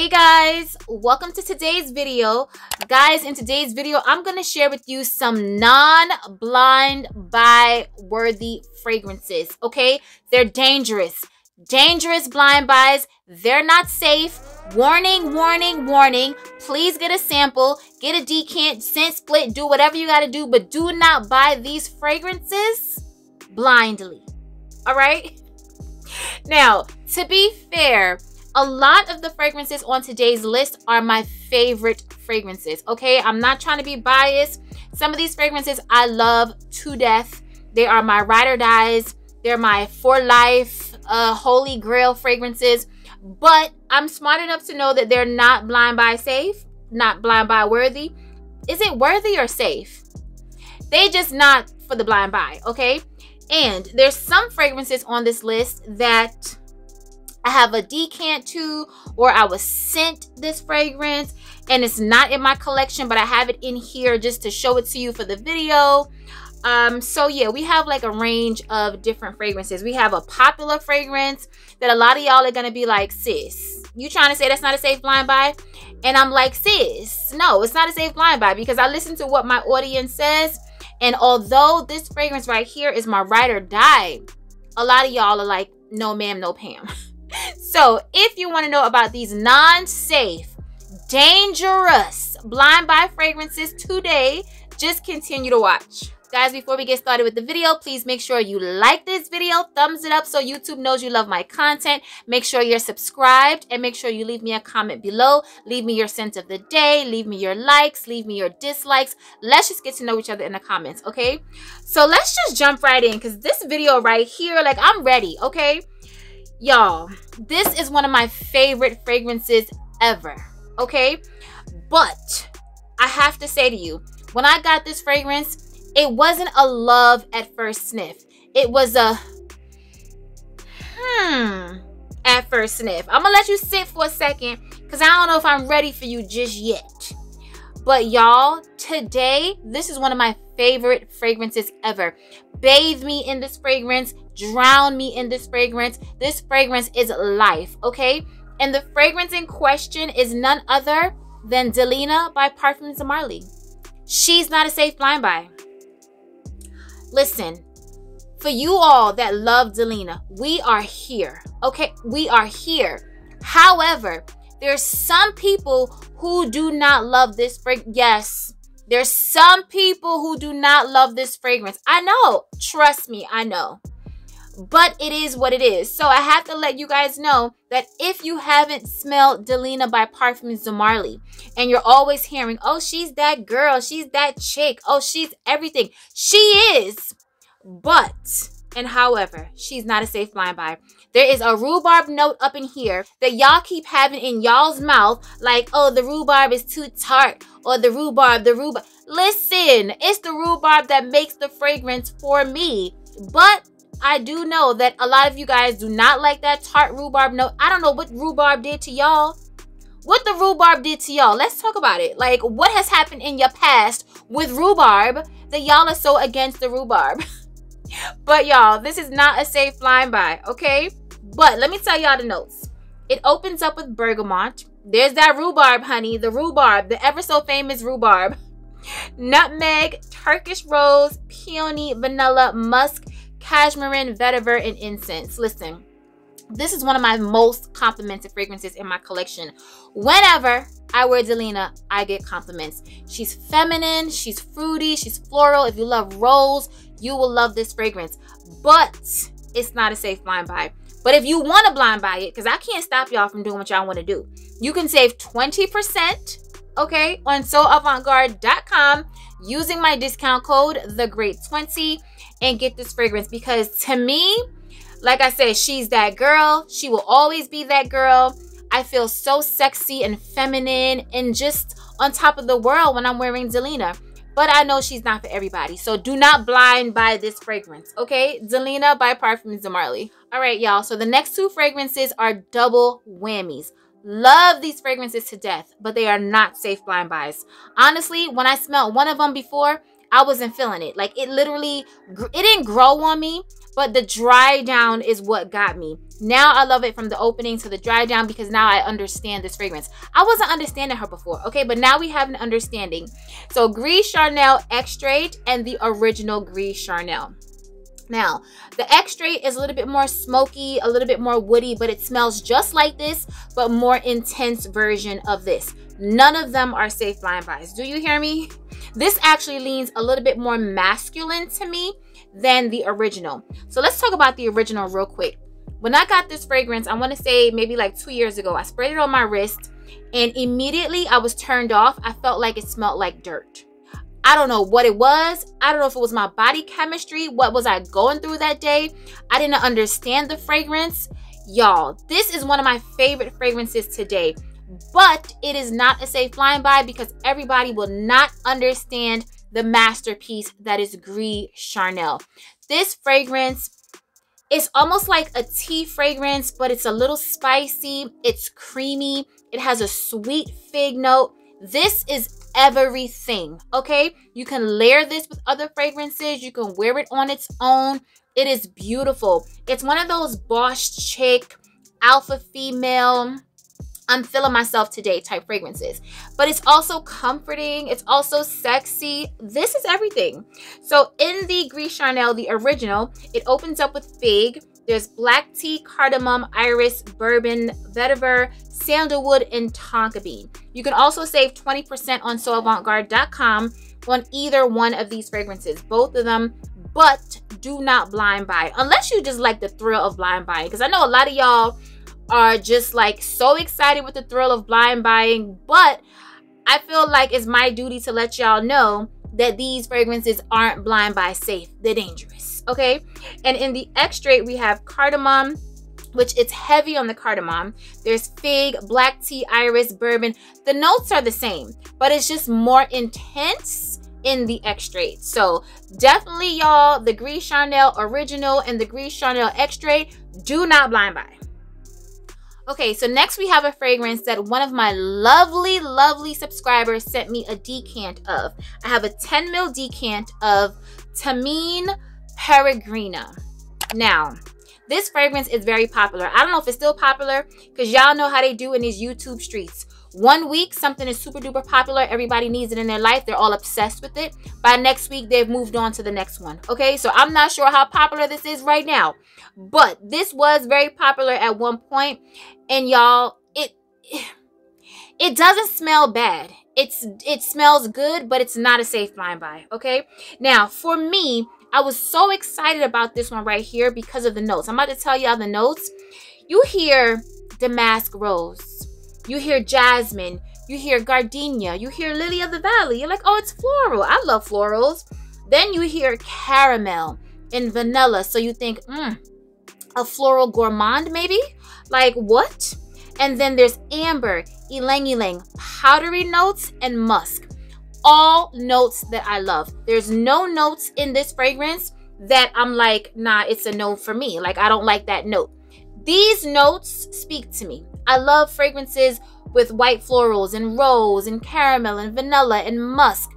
Hey guys, welcome to today's video. Guys, in today's video, I'm to share with you some non-blind buy worthy fragrances, okay? They're dangerous. Dangerous blind buys. They're not safe. Warning, warning, warning. Please get a sample, get a decant, scent split, do whatever you got to do, but do not buy these fragrances blindly. All right? Now, to be fair, a lot of the fragrances on today's list are my favorite fragrances, okay? I'm not trying to be biased. Some of these fragrances I love to death. They are my ride or dies. They're my for life, uh, holy grail fragrances. But I'm smart enough to know that they're not blind buy safe, not blind buy worthy. Is it worthy or safe? They just not for the blind buy, okay? And there's some fragrances on this list that I have a decant to or I was sent this fragrance and it's not in my collection but I have it in here just to show it to you for the video. Um, so yeah, we have like a range of different fragrances. We have a popular fragrance that a lot of y'all are gonna be like, sis, you trying to say that's not a safe blind buy? And I'm like, sis, no, it's not a safe blind buy because I listen to what my audience says. And although this fragrance right here is my ride or die, a lot of y'all are like, no ma'am, no Pam. so if you want to know about these non-safe, dangerous blind buy fragrances today, just continue to watch. Guys, before we get started with the video, please make sure you like this video, thumbs it up so YouTube knows you love my content. Make sure you're subscribed and make sure you leave me a comment below. Leave me your scent of the day, leave me your likes, leave me your dislikes. Let's just get to know each other in the comments, okay? So let's just jump right in because this video right here, like I'm ready, okay? Y'all, this is one of my favorite fragrances ever, okay? But I have to say to you, when I got this fragrance, it wasn't a love at first sniff. It was a hmm at first sniff. I'm gonna let you sit for a second because I don't know if I'm ready for you just yet. But y'all, today, this is one of my favorite fragrances ever. Bathe me in this fragrance, drown me in this fragrance. This fragrance is life, okay? And the fragrance in question is none other than Delina by Parfums de Marly. She's not a safe blind buy. Listen, for you all that love Delina, we are here, okay? We are here. However, there's some people who do not love this fragrance. Yes, there's some people who do not love this fragrance. I know. Trust me, I know. But it is what it is. So I have to let you guys know that if you haven't smelled Delina by Parfums de Marly and you're always hearing, oh, she's that girl, she's that chick, oh, she's everything. She is. But, and however, she's not a safe blind buy. There is a rhubarb note up in here that y'all keep having in y'all's mouth like, oh, the rhubarb is too tart or the rhubarb, the rhubarb. Listen, it's the rhubarb that makes the fragrance for me. But I do know that a lot of you guys do not like that tart rhubarb note. I don't know what rhubarb did to y'all. What the rhubarb did to y'all. Let's talk about it. Like, what has happened in your past with rhubarb that y'all are so against the rhubarb? but y'all, this is not a safe blind by, okay? But let me tell y'all the notes. It opens up with bergamot. There's that rhubarb, honey. The rhubarb, the ever so famous rhubarb. Nutmeg, Turkish rose, peony, vanilla, musk, cashmere, vetiver, and incense. Listen, this is one of my most complimented fragrances in my collection. Whenever I wear Delina, I get compliments. She's feminine, she's fruity, she's floral. If you love rose, you will love this fragrance. But it's not a safe blind buy. But if you want to blind buy it, because I can't stop y'all from doing what y'all want to do, you can save 20%, okay, on soavantgarde.com using my discount code, the great 20 and get this fragrance because to me, like I said, she's that girl. She will always be that girl. I feel so sexy and feminine and just on top of the world when I'm wearing Delina. But I know she's not for everybody. So do not blind buy this fragrance, okay? Delina by Parfums de Marly. All right, y'all. So the next two fragrances are double whammies. Love these fragrances to death, but they are not safe blind buys. Honestly, when I smelled one of them before, I wasn't feeling it. Like it literally, it didn't grow on me, but the dry down is what got me. Now I love it from the opening to the dry down because now I understand this fragrance. I wasn't understanding her before, okay? But now we have an understanding. So Gris Charnel Extrait and the original Gris Charnel. Now, the extrait is a little bit more smoky, a little bit more woody, but it smells just like this, but more intense version of this. None of them are safe blind buys. Do you hear me? This actually leans a little bit more masculine to me than the original. So let's talk about the original real quick. When I got this fragrance, I want to say maybe like two years ago, I sprayed it on my wrist and immediately I was turned off. I felt like it smelled like dirt. I don't know what it was. I don't know if it was my body chemistry. What was I going through that day? I didn't understand the fragrance. Y'all, this is one of my favorite fragrances today. But it is not a safe flying by because everybody will not understand the masterpiece that is Gris Charnel. This fragrance is almost like a tea fragrance, but it's a little spicy. It's creamy. It has a sweet fig note. This is everything, okay? You can layer this with other fragrances. You can wear it on its own. It is beautiful. It's one of those boss chick, alpha female, I'm feeling myself today type fragrances. But it's also comforting. It's also sexy. This is everything. So in the Gris Charnel, the original, it opens up with fig. There's black tea, cardamom, iris, bourbon, vetiver, sandalwood, and tonka bean. You can also save 20% on soavantgarde.com on either one of these fragrances. Both of them but do not blind buy unless you just like the thrill of blind buying because i know a lot of y'all are just like so excited with the thrill of blind buying but i feel like it's my duty to let y'all know that these fragrances aren't blind buy safe they're dangerous okay and in the extrait we have cardamom which it's heavy on the cardamom. There's fig, black tea, iris, bourbon. The notes are the same, but it's just more intense in the extrait. So definitely y'all, the Gris Charnel original and the Gris Charnel extrait, do not blind buy. Okay, so next we have a fragrance that one of my lovely, lovely subscribers sent me a decant of. I have a 10 mil decant of Thameen Peregrina. Now, this fragrance is very popular. I don't know if it's still popular because y'all know how they do in these YouTube streets. One week, something is super duper popular. Everybody needs it in their life. They're all obsessed with it. By next week, they've moved on to the next one. Okay, so I'm not sure how popular this is right now. But this was very popular at one point. And y'all, it it doesn't smell bad. It's it smells good, but it's not a safe blind buy. Okay. Now, for me, I was so excited about this one right here because of the notes. I'm about to tell y'all the notes. You hear damask rose. You hear jasmine. You hear gardenia. You hear lily of the valley. You're like, oh, it's floral. I love florals. Then you hear caramel and vanilla. So you think, hmm, a floral gourmand maybe? Like what? And then there's amber, ylang ylang, powdery notes, and musk all notes that I love. There's no notes in this fragrance that I'm like, nah, it's a no for me. Like, I don't like that note. These notes speak to me. I love fragrances with white florals and rose and caramel and vanilla and musk.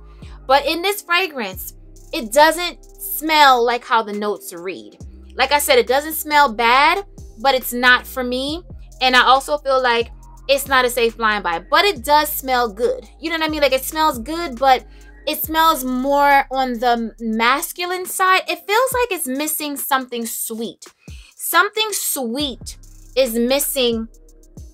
But in this fragrance, it doesn't smell like how the notes read. Like I said, it doesn't smell bad, but it's not for me. And I also feel like it's not a safe blind buy, but it does smell good. You know what I mean? Like it smells good, but it smells more on the masculine side. It feels like it's missing something sweet. Something sweet is missing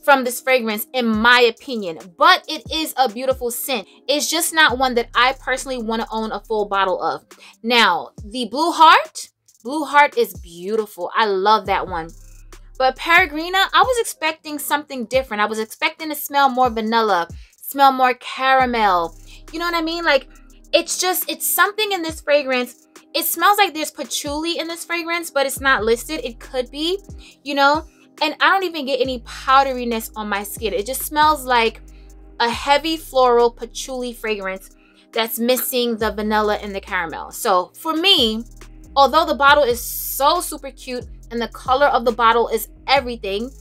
from this fragrance, in my opinion. But it is a beautiful scent. It's just not one that I personally want to own a full bottle of. Now, the Blue Heart, Blue Heart is beautiful. I love that one. But Peregrina, I was expecting something different. I was expecting to smell more vanilla, smell more caramel. You know what I mean? Like, it's just, it's something in this fragrance. It smells like there's patchouli in this fragrance, but it's not listed. It could be, you know? And I don't even get any powderiness on my skin. It just smells like a heavy floral patchouli fragrance that's missing the vanilla and the caramel. So for me, although the bottle is so super cute, and the color of the bottle is everything.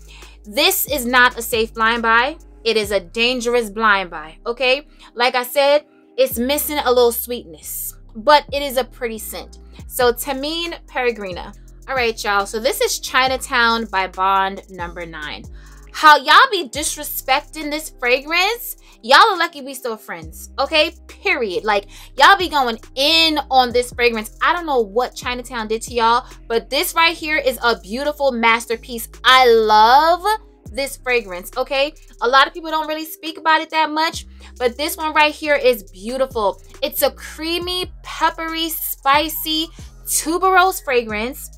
This is not a safe blind buy. It is a dangerous blind buy, okay? Like I said, it's missing a little sweetness. but it is a pretty scent. So Thameen Peregrina. All right, y'all. So this is Chinatown by Bond number nine. How y'all be disrespecting this fragrance? Y'all are lucky we still friends, okay? Period. Like, y'all be going in on this fragrance. I don't know what Chinatown did to y'all, but this right here is a beautiful masterpiece. I love this fragrance, okay? A lot of people don't really speak about it that much, but this one right here is beautiful. It's a creamy, peppery, spicy tuberose fragrance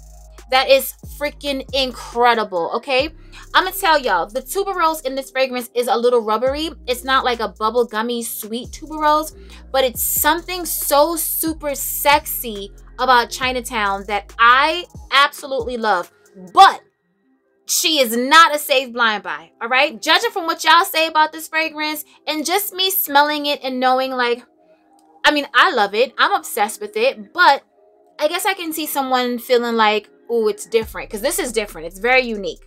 that is freaking incredible, okay? I'm gonna tell y'all, the tuberose in this fragrance is a little rubbery. It's not like a bubble gummy sweet tuberose, but it's something so super sexy about Chinatown that I absolutely love. But she is not a safe blind buy, all right? Judging from what y'all say about this fragrance and just me smelling it and knowing like, I mean, I love it. I'm obsessed with it, but I guess I can see someone feeling like, oh, it's different because this is different. It's very unique.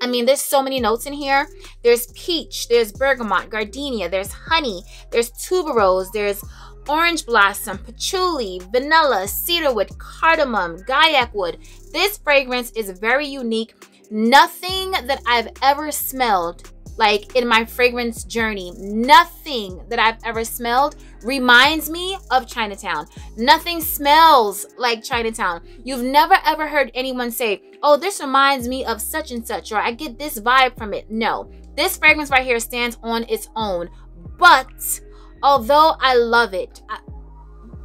I mean, there's so many notes in here. There's peach, there's bergamot, gardenia, there's honey, there's tuberose, there's orange blossom, patchouli, vanilla, cedarwood, cardamom, guaiac wood. This fragrance is very unique. Nothing that I've ever smelled like in my fragrance journey, nothing that I've ever smelled reminds me of Chinatown. Nothing smells like Chinatown. You've never ever heard anyone say, oh, this reminds me of such and such, or I get this vibe from it. No, this fragrance right here stands on its own. But although I love it, I,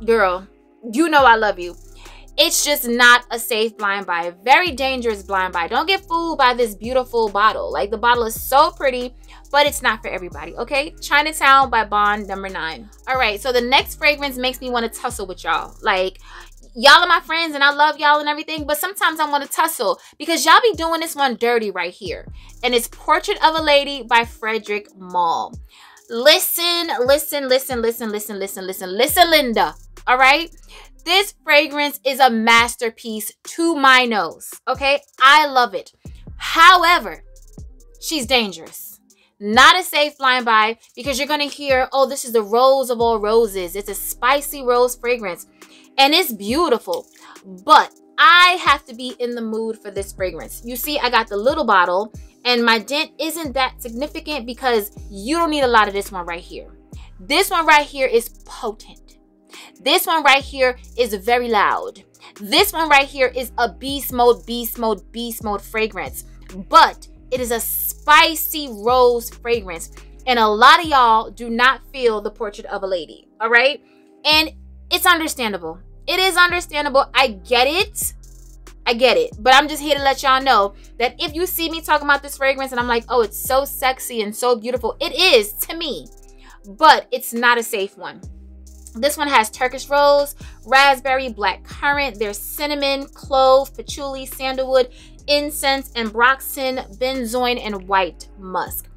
girl, you know I love you it's just not a safe blind buy. Very dangerous blind buy. Don't get fooled by this beautiful bottle. Like the bottle is so pretty, but it's not for everybody, okay? Chinatown by Bond number nine. All right, so the next fragrance makes me want to tussle with y'all. Like, y'all are my friends and I love y'all and everything, but sometimes I want to tussle because y'all be doing this one dirty right here. And it's Portrait of a Lady by Frederic Malle. Listen, listen, listen, listen, listen, listen, listen, listen, Linda. All right? This fragrance is a masterpiece to my nose, okay? I love it. However, she's dangerous. Not a safe blind buy because you're gonna hear, oh, this is the rose of all roses. It's a spicy rose fragrance and it's beautiful. But I have to be in the mood for this fragrance. You see, I got the little bottle and my dent isn't that significant because you don't need a lot of this one right here. This one right here is potent. This one right here is very loud. This one right here is a beast mode, beast mode, beast mode fragrance. But it is a spicy rose fragrance. And a lot of y'all do not feel the portrait of a lady. All right. And it's understandable. It is understandable. I get it. I get it. But I'm just here to let y'all know that if you see me talking about this fragrance and I'm like, oh, it's so sexy and so beautiful, it is to me. But it's not a safe one. This one has Turkish rose, raspberry, black currant. There's cinnamon, clove, patchouli, sandalwood, incense, ambroxan, benzoin, and white musk.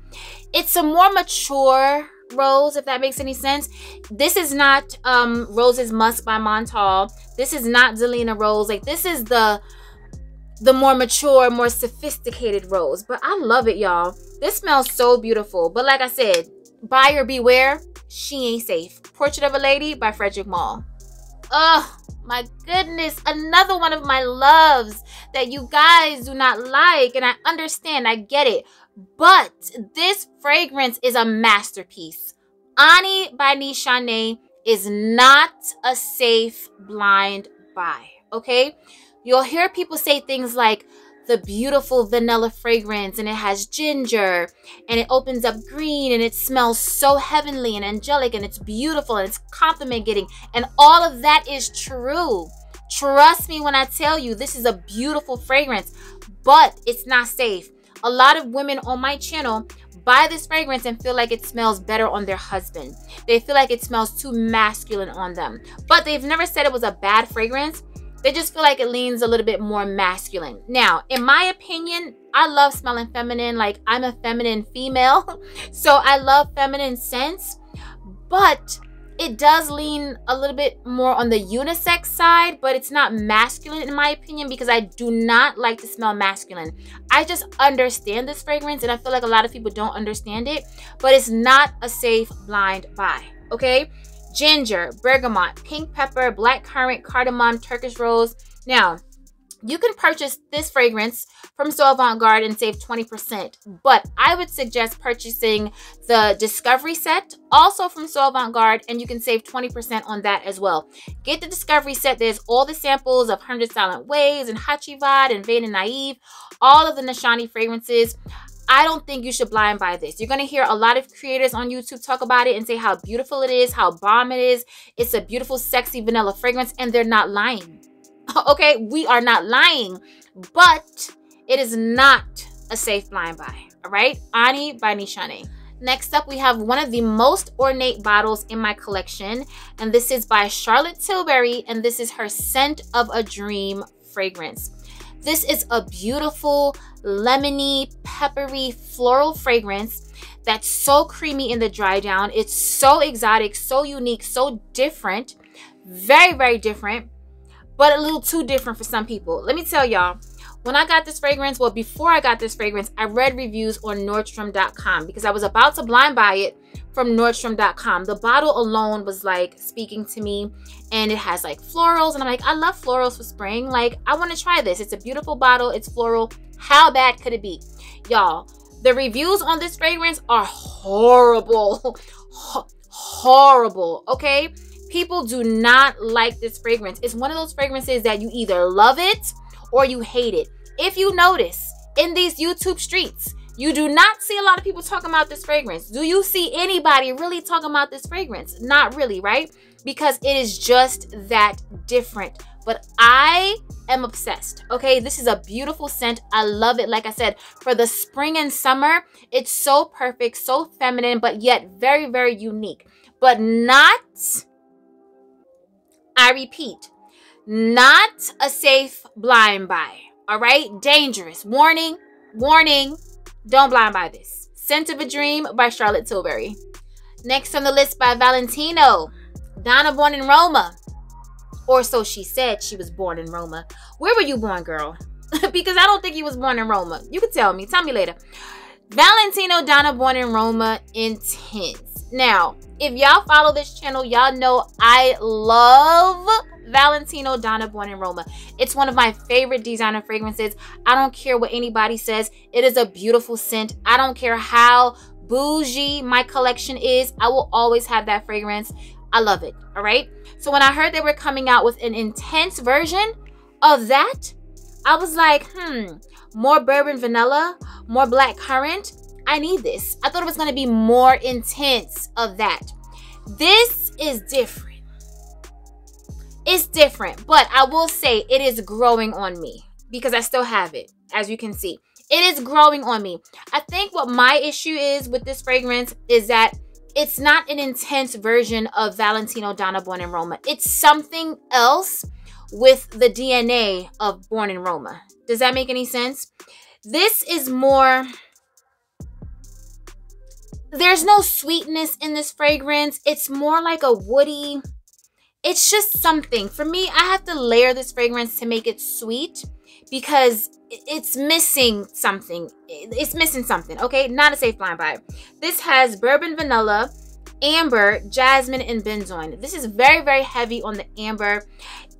It's a more mature rose, if that makes any sense. This is not um, Roses Musk by Montale. This is not Zelena Rose. Like, this is the the more mature, more sophisticated rose. But I love it, y'all. This smells so beautiful. But like I said, buyer beware she Ain't Safe. Portrait of a Lady by Frederic Malle. Oh, my goodness. Another one of my loves that you guys do not like. And I understand. I get it. But this fragrance is a masterpiece. Ani by Nishane is not a safe blind buy. Okay? You'll hear people say things like, the beautiful vanilla fragrance and it has ginger and it opens up green and it smells so heavenly and angelic and it's beautiful and it's compliment getting and all of that is true. Trust me when I tell you this is a beautiful fragrance, but it's not safe. A lot of women on my channel buy this fragrance and feel like it smells better on their husband. They feel like it smells too masculine on them. But they've never said it was a bad fragrance. They just feel like it leans a little bit more masculine. Now, in my opinion, I love smelling feminine. Like I'm a feminine female. So I love feminine scents. But it does lean a little bit more on the unisex side, but it's not masculine in my opinion because I do not like to smell masculine. I just understand this fragrance and I feel like a lot of people don't understand it, but it's not a safe blind buy, okay? Ginger, bergamot, pink pepper, black currant, cardamom, Turkish rose. Now, you can purchase this fragrance from So Avant Garde and save 20%, but I would suggest purchasing the Discovery set also from So Avant Garde and you can save 20% on that as well. Get the Discovery set. There's all the samples of 100 Silent Ways and Hacivat and Vain and Naive, all of the Nishane fragrances. I don't think you should blind buy this. You're going to hear a lot of creators on YouTube talk about it and say how beautiful it is, how bomb it is. It's a beautiful, sexy vanilla fragrance, and they're not lying. okay, we are not lying, but it is not a safe blind buy. All right, Ani by Nishane. Next up, we have one of the most ornate bottles in my collection, and this is by Charlotte Tilbury, and this is her Scent of a Dream fragrance. This is a beautiful, lemony, peppery, floral fragrance that's so creamy in the dry down. It's so exotic, so unique, so different. Very, very different, but a little too different for some people. Let me tell y'all, when I got this fragrance, well, before I got this fragrance, I read reviews on Nordstrom.com because I was about to blind buy it from Nordstrom.com. The bottle alone was like speaking to me and it has like florals and I'm like, I love florals for spring. Like, I want to try this. It's a beautiful bottle. It's floral. How bad could it be? Y'all, the reviews on this fragrance are horrible. horrible, okay? People do not like this fragrance. It's one of those fragrances that you either love it or you hate it. If you notice in these YouTube streets, you do not see a lot of people talking about this fragrance. Do you see anybody really talking about this fragrance? Not really, right? Because it is just that different. But I am obsessed. Okay, this is a beautiful scent. I love it. Like I said, for the spring and summer, it's so perfect, so feminine, but yet very, very unique. But not, I repeat, not a safe blind buy. All right, dangerous. Warning, warning. Don't blind buy this. Scent of a Dream by Charlotte Tilbury. Next on the list by Valentino. Donna born in Roma. Or so she said she was born in Roma. Where were you born, girl? because I don't think he was born in Roma. You can tell me. Tell me later. Valentino Donna born in Roma intense. Now, if y'all follow this channel, y'all know I love Valentino Donna Born in Roma. It's one of my favorite designer fragrances. I don't care what anybody says. It is a beautiful scent. I don't care how bougie my collection is. I will always have that fragrance. I love it. All right. So when I heard they were coming out with an intense version of that, I was like, hmm, more bourbon vanilla, more black currant. I need this. I thought it was going to be more intense of that. This is different it's different, but I will say it is growing on me because I still have it, as you can see. It is growing on me. I think what my issue is with this fragrance is that it's not an intense version of Valentino Donna Born in Roma. It's something else with the DNA of Born in Roma. Does that make any sense? This is more there's no sweetness in this fragrance. It's more like a woody it's just something. For me, I have to layer this fragrance to make it sweet because it's missing something. It's missing something, okay? Not a safe blind buy. This has bourbon vanilla, amber, jasmine, and benzoin. This is very, very heavy on the amber.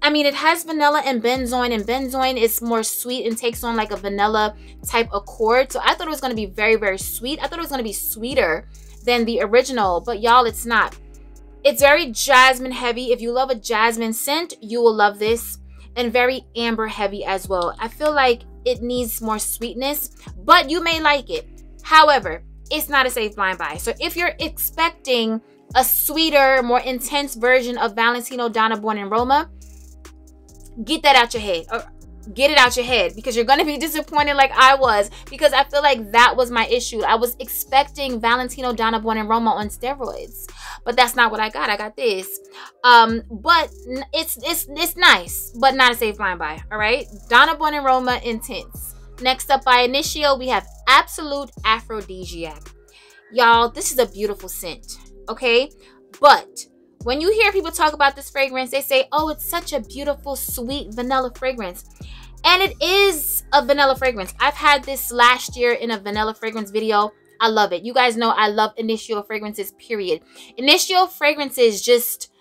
I mean, it has vanilla and benzoin, and benzoin is more sweet and takes on like a vanilla type accord. So I thought it was going to be very, very sweet. I thought it was going to be sweeter than the original, but y'all, it's not. It's very jasmine heavy. If you love a jasmine scent, you will love this. And very amber heavy as well. I feel like it needs more sweetness, but you may like it. However, it's not a safe blind buy. So if you're expecting a sweeter, more intense version of Valentino Donna Born in Roma, get that out your head get it out your head because you're going to be disappointed like I was because I feel like that was my issue. I was expecting Valentino Donna Born and Roma on steroids, but that's not what I got. I got this. Um, but it's it's it's nice, but not a safe blind buy. All right, Donna Born and Roma intense. Next up by Initio, we have Absolute Aphrodisiac. Y'all, this is a beautiful scent. Okay, but when you hear people talk about this fragrance, they say, oh, it's such a beautiful, sweet vanilla fragrance. And it is a vanilla fragrance. I've had this last year in a vanilla fragrance video. I love it. You guys know I love Initio fragrances, period. Initio fragrances just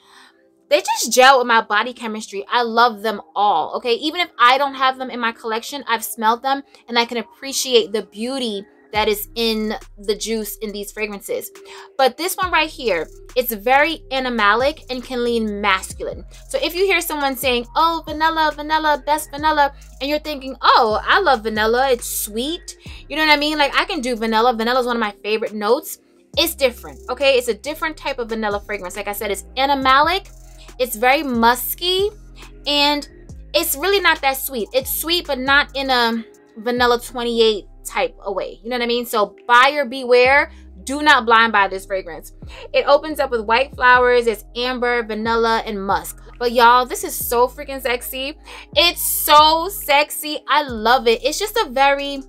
they just gel with my body chemistry. I love them all. Okay. Even if I don't have them in my collection, I've smelled them and I can appreciate the beauty that is in the juice in these fragrances. But this one right here, it's very animalic and can lean masculine. So if you hear someone saying, oh, vanilla, vanilla, best vanilla, and you're thinking, oh, I love vanilla, it's sweet. You know what I mean? Like I can do vanilla. Vanilla is one of my favorite notes. It's different, okay? It's a different type of vanilla fragrance. Like I said, it's animalic, it's very musky, and it's really not that sweet. It's sweet, but not in a vanilla 28 type away. You know what I mean? So buyer beware. Do not blind buy this fragrance. It opens up with white flowers. It's amber, vanilla, and musk. But y'all, this is so freaking sexy. It's so sexy. I love it. It's just a very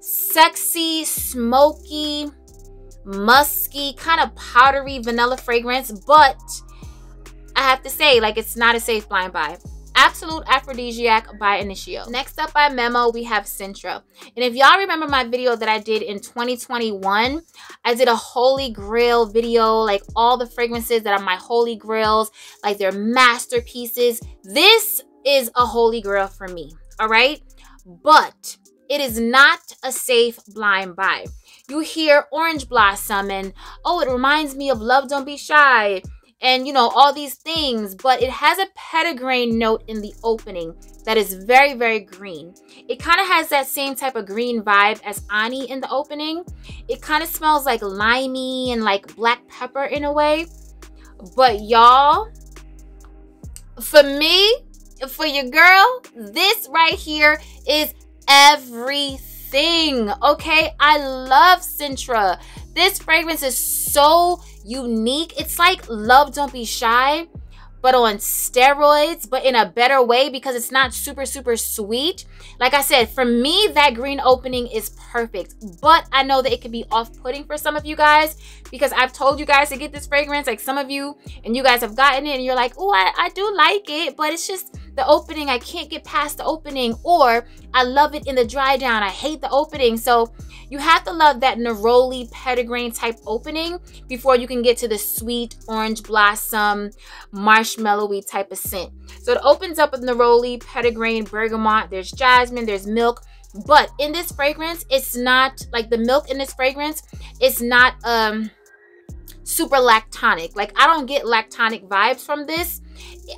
sexy, smoky, musky, kind of powdery vanilla fragrance. But I have to say, like, it's not a safe blind buy. Absolute Aphrodisiac by Initio. Next up by Memo, we have Sintra. And if y'all remember my video that I did in 2021, I did a holy grail video, like all the fragrances that are my holy grails, like they're masterpieces. This is a holy grail for me, all right? But it is not a safe blind buy. You hear Orange Blossom and, oh, it reminds me of Love Don't Be Shy and you know all these things but it has a petitgrain note in the opening that is very very green. It kind of has that same type of green vibe as ani in the opening. It kind of smells like limey and like black pepper in a way. But y'all for me for your girl this right here is everything okay? I love Sintra this fragrance is so unique. It's like Love Don't Be Shy, but on steroids, but in a better way because it's not super, super sweet. Like I said, for me, that green opening is perfect. But I know that it can be off-putting for some of you guys because I've told you guys to get this fragrance. Like some of you, and you guys have gotten it and you're like, oh, I, I do like it, but it's just the opening. I can't get past the opening. Or I love it in the dry down. I hate the opening. So you have to love that neroli petitgrain type opening before you can get to the sweet orange blossom marshmallowy type of scent. So it opens up with neroli, petitgrain, bergamot. There's jasmine, there's milk. But in this fragrance, it's not like the milk in this fragrance, it's not um super lactonic. Like I don't get lactonic vibes from this.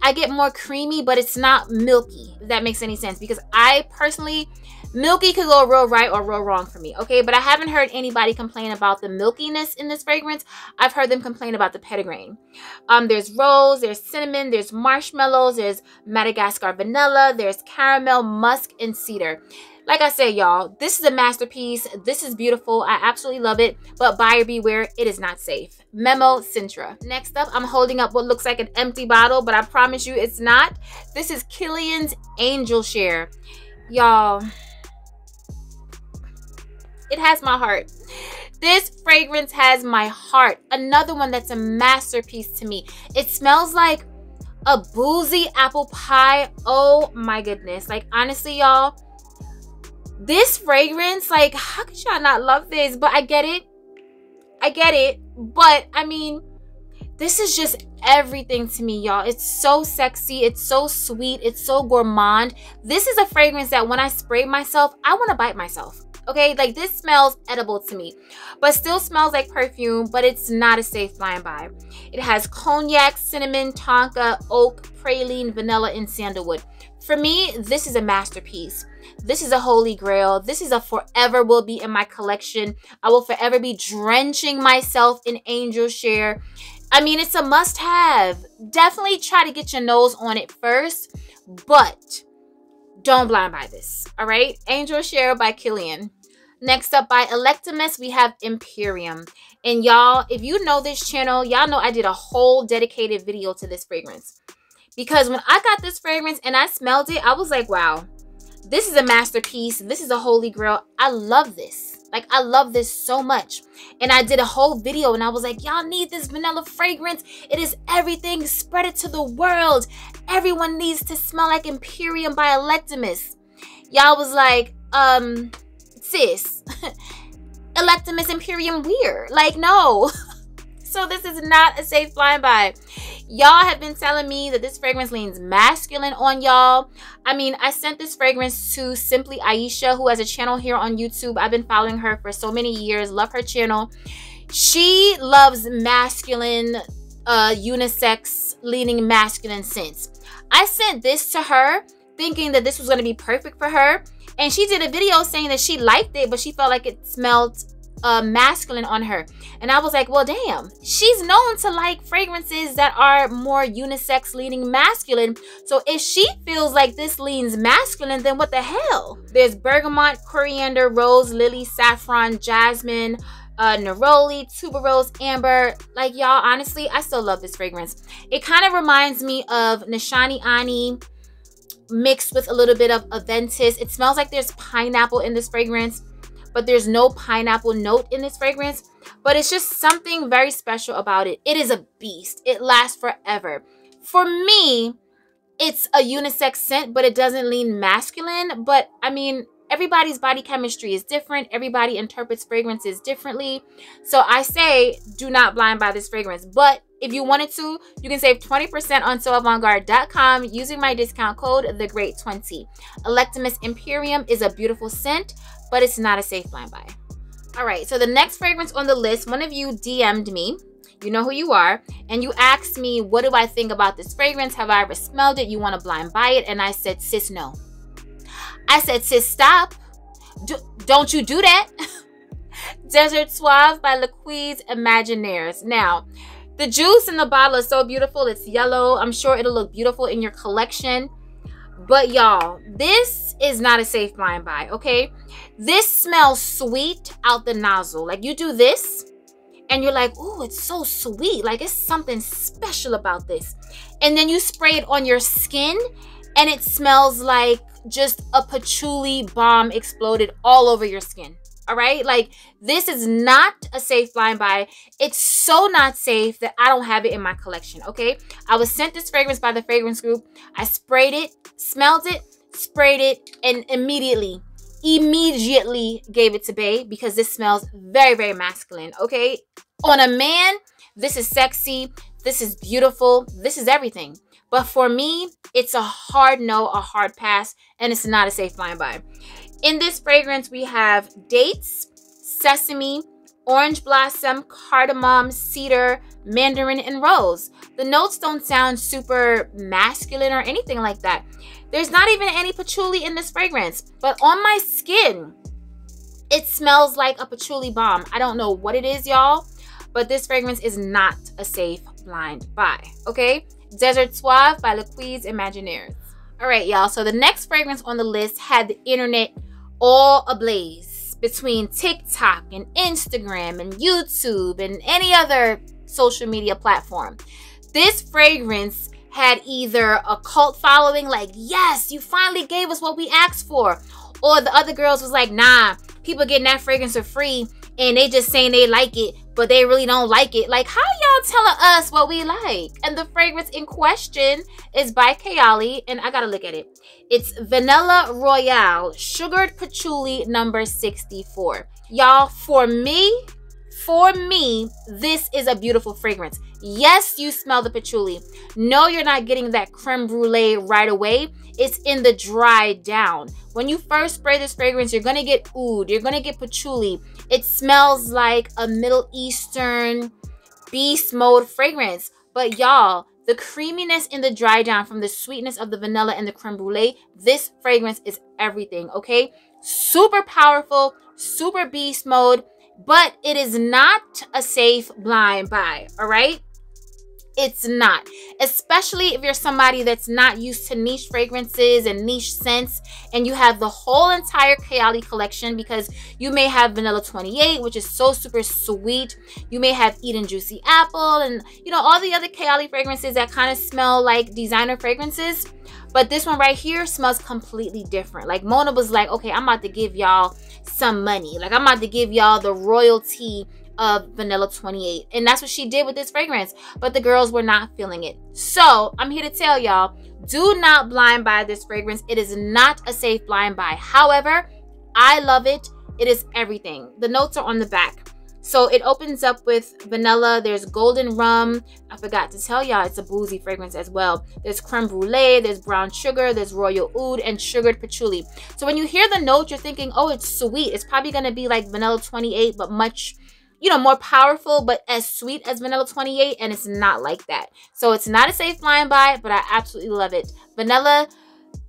I get more creamy, but it's not milky, if that makes any sense. Because I personally, milky could go real right or real wrong for me, okay? But I haven't heard anybody complain about the milkiness in this fragrance. I've heard them complain about the petitgrain. Um, there's rose, there's cinnamon, there's marshmallows, there's Madagascar vanilla, there's caramel, musk, and cedar. Like I said, y'all, this is a masterpiece. This is beautiful. I absolutely love it. But buyer beware, it is not safe. Memo Sintra. Next up, I'm holding up what looks like an empty bottle, but I promise you it's not. This is Kilian's Angel Share. Y'all, it has my heart. This fragrance has my heart. Another one that's a masterpiece to me. It smells like a boozy apple pie. Oh my goodness. Like honestly, y'all, this fragrance, like, how could y'all not love this? But I get it. I get it. But I mean, this is just everything to me, y'all. It's so sexy. It's so sweet. It's so gourmand. This is a fragrance that when I spray myself, I want to bite myself. Okay, like this smells edible to me, but still smells like perfume, but it's not a safe blind by. It has cognac, cinnamon, tonka, oak, praline, vanilla, and sandalwood. For me, this is a masterpiece. This is a holy grail. This is a forever will be in my collection. I will forever be drenching myself in angel share. I mean, it's a must have. Definitely try to get your nose on it first, but don't blind buy this. All right. Angel share by Kilian. Next up by Electimuss, we have Imperium. And y'all, if you know this channel, y'all know I did a whole dedicated video to this fragrance. Because when I got this fragrance and I smelled it, I was like, wow, this is a masterpiece. This is a holy grail. I love this. Like, I love this so much. And I did a whole video and I was like, y'all need this vanilla fragrance. It is everything. Spread it to the world. Everyone needs to smell like Imperium by Electimuss. Y'all was like, um, sis, Electimuss Imperium weird. Like, no. so this is not a safe blind buy. Y'all have been telling me that this fragrance leans masculine on y'all. I mean, I sent this fragrance to Simply Aisha, who has a channel here on YouTube. I've been following her for so many years. Love her channel. She loves masculine, uh, unisex, leaning masculine scents. I sent this to her thinking that this was going to be perfect for her. And she did a video saying that she liked it, but she felt like it smelled uh, masculine on her. And I was like, well, damn. She's known to like fragrances that are more unisex leaning masculine. So if she feels like this leans masculine, then what the hell? There's bergamot, coriander, rose, lily, saffron, jasmine, uh, neroli, tuberose, amber. Like y'all, honestly, I still love this fragrance. It kind of reminds me of Nishane Ani mixed with a little bit of Aventus. It smells like there's pineapple in this fragrance but there's no pineapple note in this fragrance. But it's just something very special about it. It is a beast. It lasts forever. For me, it's a unisex scent, but it doesn't lean masculine. But I mean, everybody's body chemistry is different. Everybody interprets fragrances differently. So I say do not blind buy this fragrance. But if you wanted to, you can save 20% on soavantgarde.com using my discount code, THEGREAT20. Electimuss Imperium is a beautiful scent, but it's not a safe blind buy. All right, so the next fragrance on the list, one of you DM'd me. You know who you are. And you asked me, what do I think about this fragrance? Have I ever smelled it? You want to blind buy it? And I said, sis, no. I said, sis, stop. Do, don't you do that. Desert Suave by Liquides Imaginaires. Now, the juice in the bottle is so beautiful. It's yellow. I'm sure it'll look beautiful in your collection. But y'all, this is not a safe blind buy, okay? This smells sweet out the nozzle. Like you do this and you're like, oh, it's so sweet. Like it's something special about this. And then you spray it on your skin and it smells like just a patchouli bomb exploded all over your skin. All right. Like this is not a safe blind buy. It's so not safe that I don't have it in my collection. Okay. I was sent this fragrance by the fragrance group. I sprayed it, smelled it, sprayed it, and immediately, immediately gave it to Bay because this smells very, very masculine. Okay. On a man, this is sexy. This is beautiful. This is everything. But for me, it's a hard no, a hard pass, and it's not a safe blind buy. In this fragrance, we have dates, sesame, orange blossom, cardamom, cedar, mandarin, and rose. The notes don't sound super masculine or anything like that. There's not even any patchouli in this fragrance, but on my skin, it smells like a patchouli bomb. I don't know what it is, y'all, but this fragrance is not a safe blind buy, okay? Desert Suave by Liquides Imaginaires. All right, y'all, so the next fragrance on the list had the internet all ablaze between TikTok and Instagram and YouTube and any other social media platform. This fragrance had either a cult following, like, yes, you finally gave us what we asked for, or the other girls was like, nah, people getting that fragrance for free and they just saying they like it, but they really don't like it. Like, how y'all telling us what we like? And the fragrance in question is by Kayali, and I gotta look at it. It's Vanilla Royale Sugared Patchouli number 64. Y'all, for me, for me, this is a beautiful fragrance. Yes, you smell the patchouli. No, you're not getting that creme brulee right away. It's in the dry down. When you first spray this fragrance, you're gonna get oud, you're gonna get patchouli. It smells like a Middle Eastern beast mode fragrance. But y'all, the creaminess in the dry down from the sweetness of the vanilla and the creme brulee, this fragrance is everything, okay? Super powerful, super beast mode, but it is not a safe blind buy, all right? it's not. Especially if you're somebody that's not used to niche fragrances and niche scents and you have the whole entire Kayali collection because you may have Vanilla 28, which is so super sweet. You may have Eden Juicy Apple and, you know, all the other Kayali fragrances that kind of smell like designer fragrances. But this one right here smells completely different. Like Mona was like, okay, I'm about to give y'all some money. Like I'm about to give y'all the royalty of Vanilla 28. And that's what she did with this fragrance. But the girls were not feeling it. So I'm here to tell y'all, do not blind buy this fragrance. It is not a safe blind buy. However, I love it. It is everything. The notes are on the back. So it opens up with vanilla. There's golden rum. I forgot to tell y'all it's a boozy fragrance as well. There's creme brulee, there's brown sugar, there's royal oud, and sugared patchouli. So when you hear the note, you're thinking, oh, it's sweet. It's probably going to be like vanilla 28, but much you know, more powerful, but as sweet as Vanilla 28, and it's not like that. So it's not a safe flying by, but I absolutely love it. Vanilla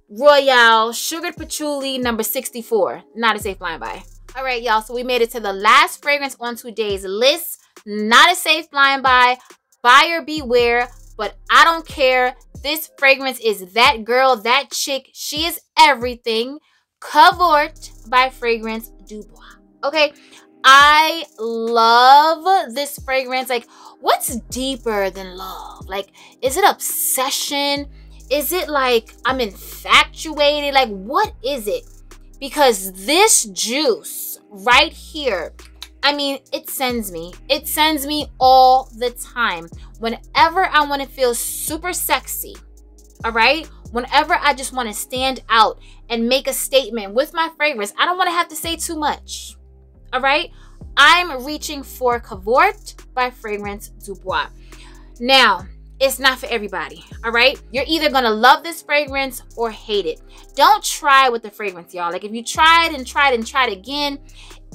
Royale Sugared Patchouli number 64. Not a safe flying by. All right, y'all. So we made it to the last fragrance on today's list. Not a safe blind buy. Buyer beware. But I don't care. This fragrance is that girl, that chick. She is everything. Cavort by Fragrance Du Bois. Okay. I love this fragrance. Like, what's deeper than love? Like, is it obsession? Is it like I'm infatuated? Like, what is it? Because this juice right here, I mean, it sends me. It sends me all the time. Whenever I want to feel super sexy, all right? Whenever I just want to stand out and make a statement with my fragrance, I don't want to have to say too much. All right. I'm reaching for Cavort by Fragrance Du Bois. Now, it's not for everybody, all right? You're either gonna love this fragrance or hate it. Don't try with the fragrance, y'all. Like if you tried and tried and tried again,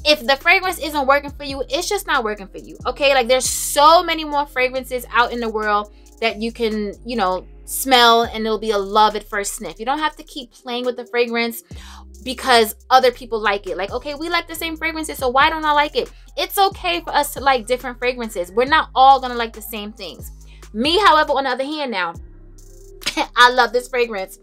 if the fragrance isn't working for you, it's just not working for you, okay? Like there's so many more fragrances out in the world that you can, you know, smell and it'll be a love at first sniff. You don't have to keep playing with the fragrance because other people like it. Like, okay, we like the same fragrances, so why don't I like it? It's okay for us to like different fragrances. We're not all gonna like the same things. Me, however, on the other hand now, I love this fragrance.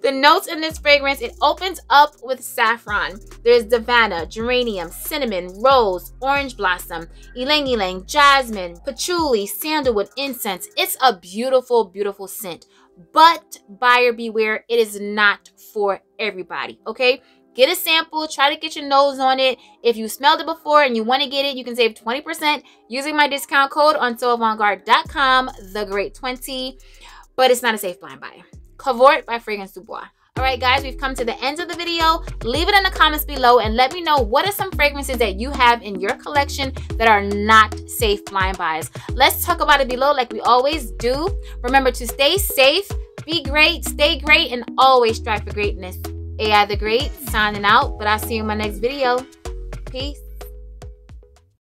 The notes in this fragrance, it opens up with saffron. There's Davana, geranium, cinnamon, rose, orange blossom, ylang ylang, jasmine, patchouli, sandalwood, incense. It's a beautiful, beautiful scent. But buyer beware, it is not for everybody, okay? Get a sample, try to get your nose on it. If you smelled it before and you want to get it, you can save 20% using my discount code on soavantgarde.com, the great 20 but it's not a safe blind buy. Cavort by Fragrance Du Bois. All right, guys, we've come to the end of the video. Leave it in the comments below and let me know what are some fragrances that you have in your collection that are not safe blind buys. Let's talk about it below like we always do. Remember to stay safe, be great, stay great, and always strive for greatness. AI the Great signing out, but I'll see you in my next video. Peace.